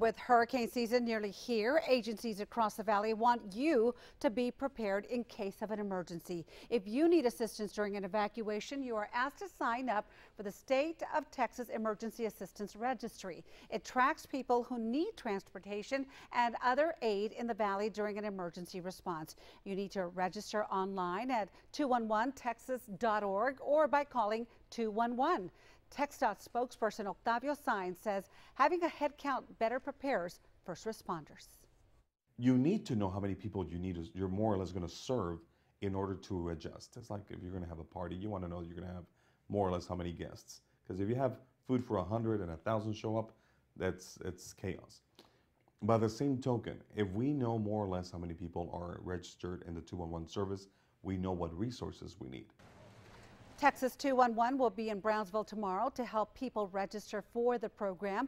With hurricane season nearly here, agencies across the valley want you to be prepared in case of an emergency. If you need assistance during an evacuation, you are asked to sign up for the State of Texas Emergency Assistance Registry. It tracks people who need transportation and other aid in the valley during an emergency response. You need to register online at 211texas.org or by calling 211. TxDOT spokesperson Octavio Saenz says having a headcount better prepares first responders. You need to know how many people you need, you're more or less going to serve in order to adjust. It's like if you're going to have a party, you want to know you're going to have more or less how many guests. Because if you have food for 100 and 1,000 show up, that's it's chaos. By the same token, if we know more or less how many people are registered in the 211 service, we know what resources we need. Texas 211 will be in Brownsville tomorrow to help people register for the program.